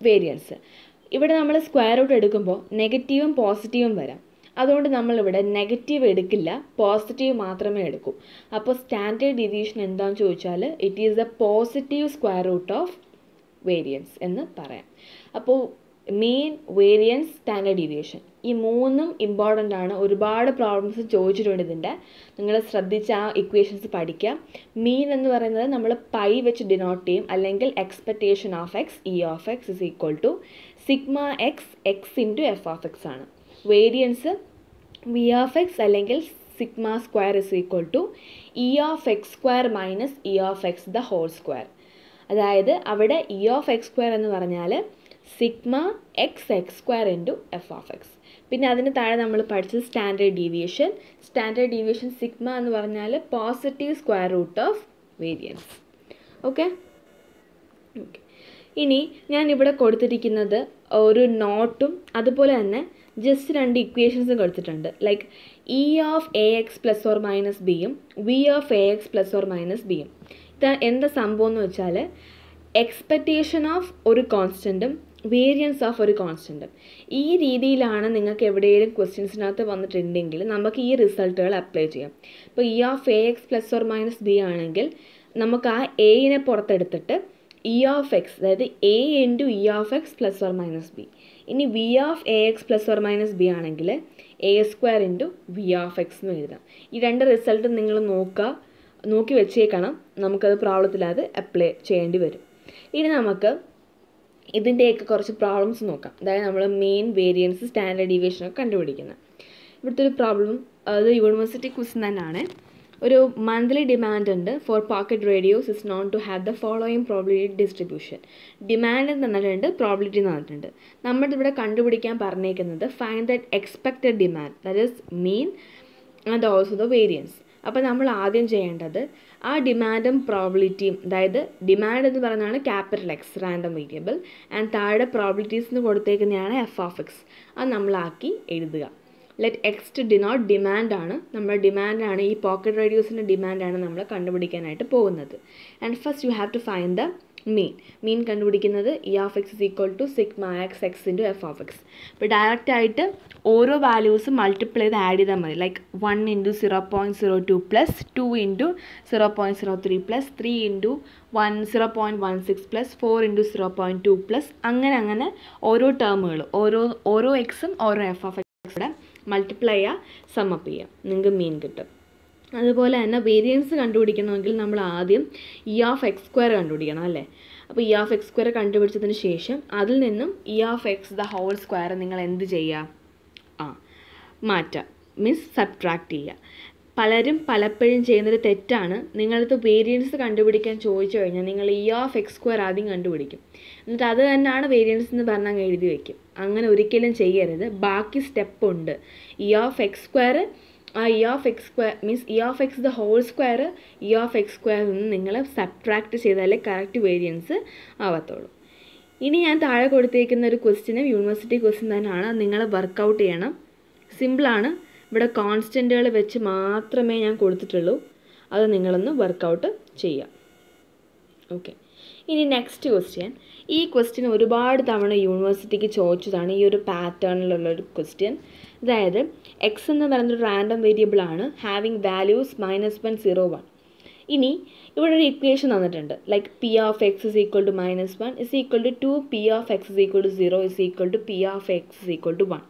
വേരിയൻസ് ഇവിടെ നമ്മൾ സ്ക്വയർ റൂട്ട് എടുക്കുമ്പോൾ നെഗറ്റീവും പോസിറ്റീവും വരാം. അതുകൊണ്ട് നമ്മളിവിടെ നെഗറ്റീവ് എടുക്കില്ല പോസിറ്റീവ് മാത്രമേ എടുക്കൂ. അപ്പോൾ സ്റ്റാൻഡേർഡ് ഡീവിയേഷൻ എന്താണെന്ന് ചോദിച്ചാൽ it is the positive square root of variance എന്ന് പറയാം. അപ്പോൾ മെയിൻ വേരിയൻസ് സ്റ്റാൻഡേർഡ് ഡീവിയേഷൻ ഈ മൂന്നും ഇമ്പോർട്ടന്റ് ആണ്. ഒരുപാട് പ്രോബ്ലംസ് ചോദിച്ചിട്ടുണ്ട് ഇതിന്റെ. നിങ്ങൾ ശ്രദ്ധിച്ച് ആ ഇക്വേഷൻസ് പഠിക്കാം. മീൻ എന്ന് പറയുന്നത് നമ്മൾ പൈ വെച്ച് ഡിനോട്ട് ചെയ്യും. അല്ലെങ്കിൽ expectation of X E of X is equal to sigma X X into F of X ആണ്. വേരിയൻസ് വി ഓഫ് എക്സ് അല്ലെങ്കിൽ sigma square is equal to E of X square minus E of X the whole square അതായത് അവിടെ E of X square എന്ന് പറഞ്ഞാൽ sigma X X square into F of X പിന്നെ അതിന് താഴെ നമ്മൾ പഠിച്ചത് standard deviation standard deviation sigma എന്ന് പറഞ്ഞാൽ positive square root of variance okay ഇനി ഞാൻ ഇവിടെ കൊടുത്തിരിക്കുന്നത് ഒരു നോട്ടും അതുപോലെ തന്നെ ജസ്റ്റ് രണ്ട് ഇക്വേഷൻസും കൊടുത്തിട്ടുണ്ട്. Like E of A X plus or minus ബിയും V of A X plus or minus ബിയും ഇത് എന്താ സംഭവം എന്ന് വെച്ചാൽ എക്സ്പെക്റ്റേഷൻ ഓഫ് ഒരു കോൺസ്റ്റന്റും വേരിയൻസ് ഓഫ് ഒരു കോൺസ്റ്റന്റും ഈ രീതിയിലാണ് നിങ്ങൾക്ക് എവിടെയെങ്കിലും ക്വസ്റ്റ്യൻസിനകത്ത് വന്നിട്ടുണ്ടെങ്കിൽ നമുക്ക് ഈ റിസൾട്ടുകൾ അപ്ലൈ ചെയ്യാം. ഇപ്പോൾ E of A X plus or minus B ആണെങ്കിൽ നമുക്ക് ആ എയിനെ പുറത്തെടുത്തിട്ട് ഇ ഓഫ് എക്സ് അതായത് A into E of X plus or minus B ഇനി V of A X plus or minus B ആണെങ്കിൽ A square into V of X എന്ന് എഴുതാം. ഈ രണ്ട് റിസൾട്ടും നിങ്ങൾ നോക്കുക. നോക്കി വെച്ചേക്കണം നമുക്കത് പ്രോബ്ലത്തിലത് അപ്ലൈ ചെയ്യേണ്ടി വരും. ഇനി നമുക്ക് ഇതിന്റെയൊക്കെ കുറച്ച് പ്രോബ്ലംസ് നോക്കാം. അതായത് നമ്മൾ മെയിൻ വേരിയൻസ് സ്റ്റാൻഡേർഡ് ഡീവിയേഷൻ ഒക്കെ കണ്ടുപിടിക്കുന്നത്. ഇവിടുത്തെ ഒരു പ്രോബ്ലം അത് യൂണിവേഴ്സിറ്റി ക്വസ്റ്റൻ തന്നെയാണ്. ഒരു മന്ത്ലി ഡിമാൻഡ് ഉണ്ട്. For pocket radios is known to have the following probability distribution demand തന്നിട്ടുണ്ട് പ്രോബിലിറ്റി തന്നിട്ടുണ്ട് നമ്മൾ ഇവിടെ കണ്ടുപിടിക്കാൻ പറഞ്ഞേക്കുന്നത് find that expected demand that is mean and also the variance അപ്പോൾ നമ്മൾ ആദ്യം ചെയ്യേണ്ടത് ആ ഡിമാൻഡും പ്രോബിലിറ്റിയും അതായത് ഡിമാൻഡ് എന്ന് പറയുന്നതാണ് capital X random variable and താഴെ പ്രോബിലിറ്റീസ് എന്ന് കൊടുത്തേക്കുന്നതാണ് എഫ് ഓഫ് എക്സ് അത് നമ്മളാക്കി എഴുതുക. ലെറ്റ് എക്സ് ടു ഡിനോട്ട് ഡിമാൻഡാണ് നമ്മുടെ ഡിമാൻഡാണ് ഈ പോക്കറ്റ് റേഡിയോസിന്റെ ഡിമാൻഡാണ് നമ്മൾ കണ്ടുപിടിക്കാനായിട്ട് പോകുന്നത്. And first you have to find the mean mean കണ്ടുപിടിക്കുന്നത് E of X is equal to sigma X X into F of X അപ്പോൾ ഡയറക്റ്റായിട്ട് ഓരോ വാല്യൂസ് മൾട്ടിപ്ലൈ ചെയ്ത് ആഡ് ചെയ്താൽ മതി. Like one into zero point zero two plus two into zero point zero three plus three into one zero point one six plus four into zero point two plus അങ്ങനെ അങ്ങനെ ഓരോ ടേമുകൾ ഓരോ ഓരോ എക്സും ഓരോ എഫ് ഓഫ് എക്സ് മൾട്ടിപ്ലൈ ചെയ്യുക sum up ചെയ്യുക നിങ്ങൾക്ക് മീൻ കിട്ടും. അതുപോലെ തന്നെ വേരിയൻസ് കണ്ടുപിടിക്കണമെങ്കിൽ നമ്മൾ ആദ്യം ഇ ഓഫ് എക്സ് സ്ക്വയർ കണ്ടുപിടിക്കണം അല്ലേ? അപ്പോൾ ഇ ഓഫ് എക്സ് സ്ക്വയർ കണ്ടുപിടിച്ചതിന് ശേഷം അതിൽ നിന്നും E of X the whole square നിങ്ങൾ എന്ത് ചെയ്യുക? ആ മാറ്റുക. മീൻസ് സബ്ട്രാക്ട് ചെയ്യുക. പലരും പലപ്പോഴും ചെയ്യുന്നൊരു തെറ്റാണ്. നിങ്ങളടുത്ത് വേരിയൻസ് കണ്ടുപിടിക്കാൻ ചോദിച്ചു കഴിഞ്ഞാൽ നിങ്ങൾ ഇ ഓഫ് എക്സ് സ്ക്വയർ ആദ്യം കണ്ടുപിടിക്കും. എന്നിട്ട് അത് തന്നെയാണ് വേരിയൻസ് എന്ന് പറഞ്ഞാൽ എഴുതി വയ്ക്കും അങ്ങനെ ഒരിക്കലും ചെയ്യരുത്. ബാക്കി സ്റ്റെപ്പ് ഉണ്ട്. ഇ ഓഫ് എക്സ് സ്ക്വയർ ആ E of X square means E of X the whole square E of X സ്ക്വയറിൽ നിന്ന് നിങ്ങൾ സബ്ട്രാക്ട് ചെയ്താലേ കറക്റ്റ് വേരിയൻസ് ആവത്തുള്ളൂ. ഇനി ഞാൻ താഴെ കൊടുത്തേക്കുന്ന ഒരു ക്വസ്റ്റിന് യൂണിവേഴ്സിറ്റി ക്വസ്റ്റ്യൻ തന്നെയാണ്. നിങ്ങൾ വർക്കൗട്ട് ചെയ്യണം. സിമ്പിളാണ് ഇവിടെ കോൺസ്റ്റന്റുകൾ വെച്ച് മാത്രമേ ഞാൻ കൊടുത്തിട്ടുള്ളൂ. അത് നിങ്ങളൊന്ന് വർക്കൗട്ട് ചെയ്യാം. ഓക്കെ ഇനി നെക്സ്റ്റ് ക്വസ്റ്റ്യൻ ഈ ക്വസ്റ്റ്യൻ ഒരുപാട് തവണ യൂണിവേഴ്സിറ്റിക്ക് ചോദിച്ചതാണ്. ഈ ഒരു പാറ്റേണിലുള്ള ഒരു ക്വസ്റ്റ്യൻ അതായത് എക്സ് എന്ന് പറയുന്നൊരു റാൻഡം വേരിയബിൾ ആണ് having values minus one zero one ഇനി ഇവിടെ ഒരു ഇക്വേഷൻ തന്നിട്ടുണ്ട് like P of X is equal to minus one is equal to two P of X is equal to zero is equal to P of X is equal to one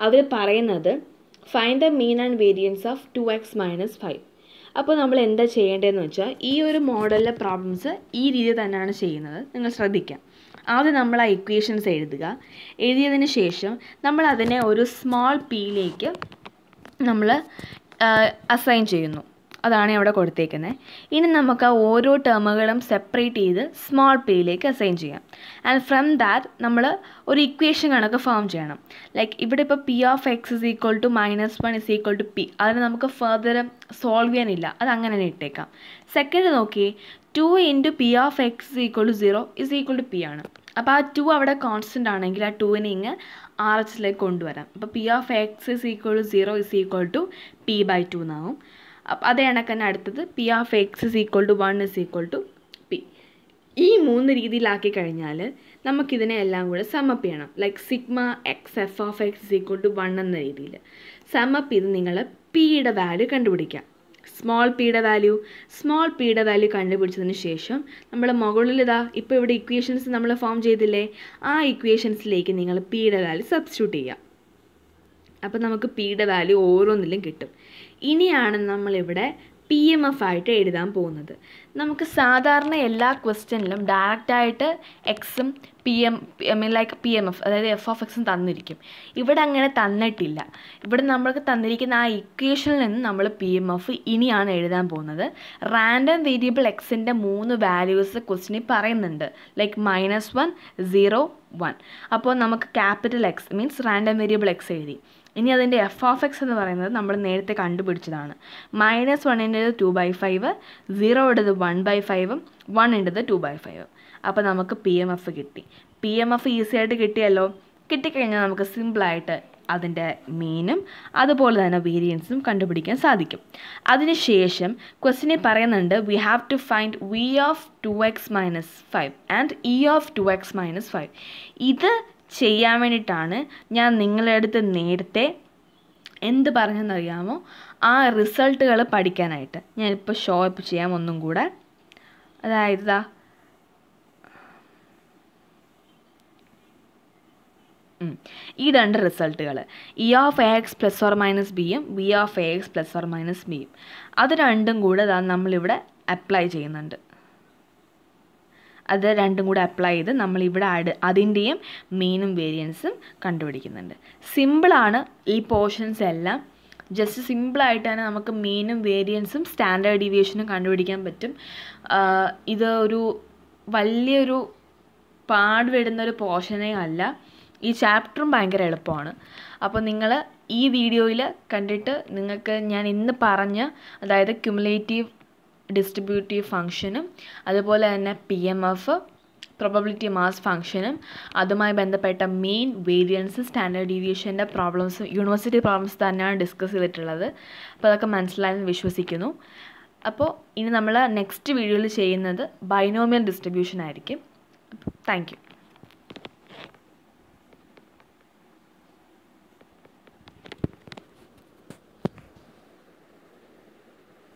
അവർ പറയുന്നത് find the mean and variance of two X minus five അപ്പോൾ നമ്മൾ എന്താ ചെയ്യേണ്ടതെന്ന് വെച്ചാൽ ഈ ഒരു മോഡലിലെ problems ഈ രീതിയിൽ തന്നെയാണ് ചെയ്യുന്നത്. നിങ്ങൾ ശ്രദ്ധിക്കാം. ആദ്യം നമ്മൾ ആ ഇക്വേഷൻസ് എഴുതുക. എഴുതിയതിന് ശേഷം നമ്മൾ അതിനെ ഒരു സ്മോൾ പിയിലേക്ക് നമ്മൾ അസൈൻ ചെയ്യുന്നു. അതാണ് ഇവിടെ കൊടുത്തേക്കുന്നത് ഇനി നമുക്ക് ആ ഓരോ ടേമുകളും സെപ്പറേറ്റ് ചെയ്ത് സ്മോൾ പിയിലേക്ക് അസൈൻ ചെയ്യാം. ആൻഡ് ഫ്രം ദാറ്റ് നമ്മൾ ഒരു ഇക്വേഷൻ കണക്ക് ഫോം ചെയ്യണം. ലൈക്ക് ഇവിടെ ഇപ്പോൾ P of X is equal to minus one is equal to P അതിന് നമുക്ക് ഫർദർ സോൾവ് ചെയ്യാനില്ല. അത് അങ്ങനെ തന്നെ ഇട്ടേക്കാം സെക്കൻഡ് നോക്കി two into P of X equal to zero is equal to P ആണ്. അപ്പോൾ ആ ടു അവിടെ കോൺസ്റ്റന്റ് ആണെങ്കിൽ ആ ടുവിനെ ഇങ്ങ് ആർ എച്ചിലേക്ക് കൊണ്ടുവരാം. അപ്പോൾ P of X is equal to zero is equal to P by two എന്നാവും. അപ്പം അതേ കണക്ക് തന്നെ അടുത്തത് P of X is equal to one is equal to P ഈ മൂന്ന് രീതിയിലാക്കി കഴിഞ്ഞാൽ നമുക്കിതിനെ എല്ലാം കൂടെ സമപ്പ് ചെയ്യണം. Like sigma X F of X is equal to one എന്ന രീതിയിൽ സമപ്പ് ചെയ്ത് നിങ്ങൾ പിയുടെ വാല്യൂ കണ്ടുപിടിക്കാം. സ്മോൾ പിയുടെ വാല്യൂ സ്മോൾ പിയുടെ വാല്യൂ കണ്ടുപിടിച്ചതിന് ശേഷം നമ്മൾ മുകളിൽ ഇതാ ഇപ്പോൾ ഇവിടെ ഇക്വേഷൻസ് നമ്മൾ ഫോം ചെയ്തില്ലേ ആ ഇക്വേഷൻസിലേക്ക് നിങ്ങൾ പിയുടെ വാല്യൂ സബ്സ്റ്റിറ്റ്യൂട്ട് ചെയ്യുക. അപ്പോൾ നമുക്ക് പിയുടെ വാല്യൂ ഓരോന്നിലും കിട്ടും. ഇനിയാണ് നമ്മളിവിടെ പി എം എഫ് ആയിട്ട് എഴുതാൻ പോകുന്നത്. നമുക്ക് സാധാരണ എല്ലാ ക്വസ്റ്റ്യനിലും ഡയറക്റ്റായിട്ട് എക്സും P M I mean like P M F അതായത് എഫ് ഓഫ് എക്സും തന്നിരിക്കും. ഇവിടെ അങ്ങനെ തന്നിട്ടില്ല. ഇവിടെ നമ്മൾക്ക് തന്നിരിക്കുന്ന ആ ഇക്വേഷനിൽ നിന്ന് നമ്മൾ പി എം എഫ് ഇനിയാണ് എഴുതാൻ പോകുന്നത്. റാൻഡം വേരിയബിൾ എക്സിന്റെ മൂന്ന് വാല്യൂസ് ക്വസ്റ്റിനിൽ പറയുന്നുണ്ട്. Like minus one zero one അപ്പോൾ നമുക്ക് capital X means random variable X എഴുതി. ഇനി അതിന്റെ എഫ് ഓഫ് എക്സ് എന്ന് പറയുന്നത് നമ്മൾ നേരത്തെ കണ്ടുപിടിച്ചതാണ്. മൈനസ് വണ്ണിന്റെ ടു ബൈ ഫൈവ് സീറോയുടേത് വൺ ബൈ ഫൈവും വണ്ണിന്റെത് ടു ബൈ ഫൈവും അപ്പോൾ നമുക്ക് പി എം എഫ് കിട്ടി. പി എം എഫ് ഈസി ആയിട്ട് കിട്ടിയല്ലോ. കിട്ടിക്കഴിഞ്ഞാൽ നമുക്ക് സിമ്പിളായിട്ട് അതിന്റെ മീനും അതുപോലെ തന്നെ വേരിയൻസും കണ്ടുപിടിക്കാൻ സാധിക്കും. അതിനുശേഷം ക്വസ്റ്റിനെ പറയുന്നുണ്ട് we have to find V of two X minus five and E of two X minus five ഇത് ചെയ്യാൻ വേണ്ടിയിട്ടാണ് ഞാൻ നിങ്ങളുടെ അടുത്ത് നേരത്തെ എന്ത് പറഞ്ഞെന്നറിയാമോ? ആ റിസൾട്ടുകൾ പഠിക്കാനായിട്ട്. ഞാനിപ്പോൾ ഷോ അപ്പ് ചെയ്യാം ഒന്നും കൂടെ. അതായത് ഈ രണ്ട് റിസൾട്ടുകൾ E of A X plus or minus ബിയും V of A X plus or minus ബിയും അത് രണ്ടും കൂടെ നമ്മളിവിടെ അപ്ലൈ ചെയ്യുന്നുണ്ട്. അത് രണ്ടും കൂടെ അപ്ലൈ ചെയ്ത് നമ്മളിവിടെ ആഡ് അതിന്റെയും മീനും വേരിയൻസും കണ്ടുപിടിക്കുന്നുണ്ട്. സിമ്പിളാണ് ഈ പോർഷൻസ് എല്ലാം. ജസ്റ്റ് സിമ്പിളായിട്ട് തന്നെ നമുക്ക് മീനും വേരിയൻസും സ്റ്റാൻഡേർഡ് ഡീവിയേഷനും കണ്ടുപിടിക്കാൻ പറ്റും. ഇത് ഒരു വലിയൊരു പാടുവിടുന്നൊരു പോർഷനേ അല്ല. ഈ ചാപ്റ്ററും ഭയങ്കര എളുപ്പമാണ്. അപ്പോൾ നിങ്ങൾ ഈ വീഡിയോയിൽ കണ്ടിട്ട് നിങ്ങൾക്ക് ഞാൻ ഇന്ന് പറഞ്ഞ അതായത് ക്യുമുലേറ്റീവ് ഡിസ്ട്രിബ്യൂട്ടീവ് ഫംഗ്ഷനും അതുപോലെ തന്നെ P M F probability mass ഫംഗ്ഷനും അതുമായി ബന്ധപ്പെട്ട മെയിൻ വേരിയൻസ് സ്റ്റാൻഡേർഡ് ഡീവിയേഷന്റെ പ്രോബ്ലംസ് യൂണിവേഴ്സിറ്റി പ്രോബ്ലംസ് തന്നെയാണ് ഡിസ്കസ് ചെയ്തിട്ടുള്ളത്. അപ്പോൾ അതൊക്കെ മനസ്സിലായെന്ന് വിശ്വസിക്കുന്നു. അപ്പോൾ ഇനി നമ്മൾ നെക്സ്റ്റ് വീഡിയോയിൽ ചെയ്യുന്നത് ബൈനോമിയൽ ഡിസ്ട്രിബ്യൂഷൻ ആയിരിക്കും. താങ്ക്